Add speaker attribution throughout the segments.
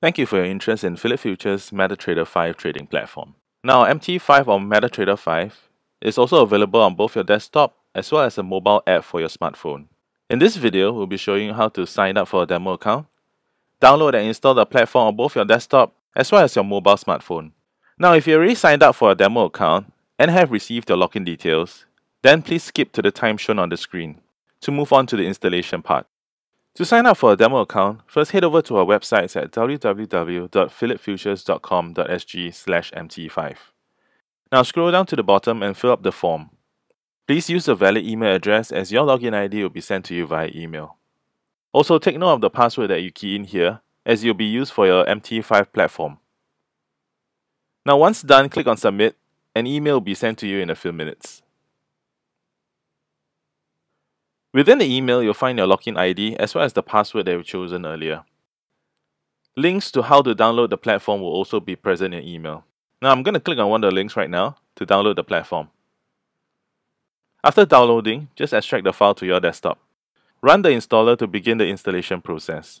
Speaker 1: Thank you for your interest in Phillip Futures MetaTrader 5 trading platform. Now, MT5 or MetaTrader 5 is also available on both your desktop as well as a mobile app for your smartphone. In this video, we'll be showing you how to sign up for a demo account, download and install the platform on both your desktop as well as your mobile smartphone. Now, if you already signed up for a demo account and have received your login details, then please skip to the time shown on the screen to move on to the installation part. To sign up for a demo account, first head over to our websites at www.phillipfutures.com.sg slash mt5. Now scroll down to the bottom and fill up the form. Please use a valid email address as your login ID will be sent to you via email. Also take note of the password that you key in here as it will be used for your MT5 platform. Now once done, click on submit. An email will be sent to you in a few minutes. Within the email, you'll find your login ID as well as the password that you've chosen earlier. Links to how to download the platform will also be present in email. Now I'm going to click on one of the links right now to download the platform. After downloading, just extract the file to your desktop. Run the installer to begin the installation process.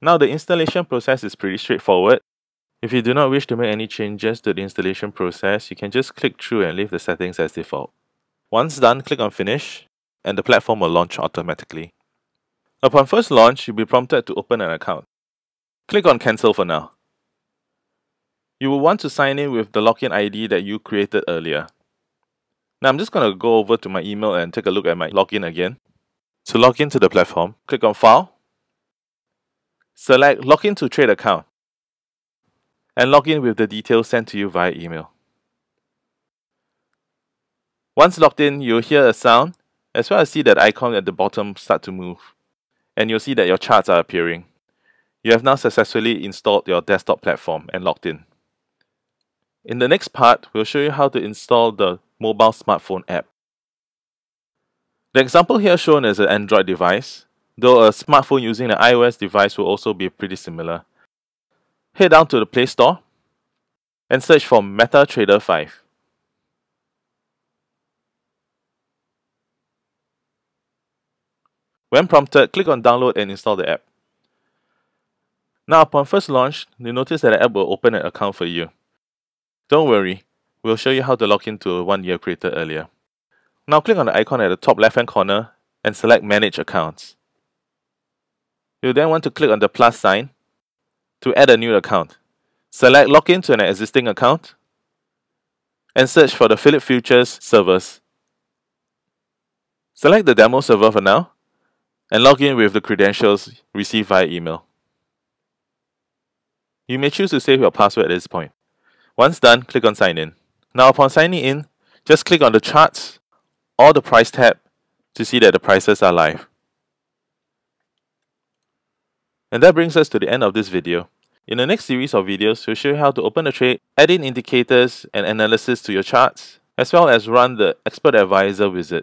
Speaker 1: Now the installation process is pretty straightforward. If you do not wish to make any changes to the installation process, you can just click through and leave the settings as default. Once done, click on Finish and the platform will launch automatically. Upon first launch, you'll be prompted to open an account. Click on Cancel for now. You will want to sign in with the login ID that you created earlier. Now I'm just going to go over to my email and take a look at my login again. To log into the platform, click on File, select Login to Trade Account, and log in with the details sent to you via email. Once logged in, you'll hear a sound as well as see that icon at the bottom start to move. And you'll see that your charts are appearing. You have now successfully installed your desktop platform and logged in. In the next part, we'll show you how to install the mobile smartphone app. The example here shown is an Android device, though a smartphone using an iOS device will also be pretty similar. Head down to the Play Store and search for MetaTrader 5. When prompted, click on download and install the app. Now upon first launch, you'll notice that the app will open an account for you. Don't worry, we'll show you how to log into one you created earlier. Now click on the icon at the top left hand corner and select manage accounts. You'll then want to click on the plus sign to add a new account. Select login to an existing account and search for the Phillip Futures servers. Select the demo server for now and log in with the credentials received via email. You may choose to save your password at this point. Once done, click on Sign In. Now upon signing in, just click on the Charts or the Price tab to see that the prices are live. And that brings us to the end of this video. In the next series of videos, we'll show you how to open a trade, add in indicators and analysis to your charts, as well as run the Expert Advisor wizard.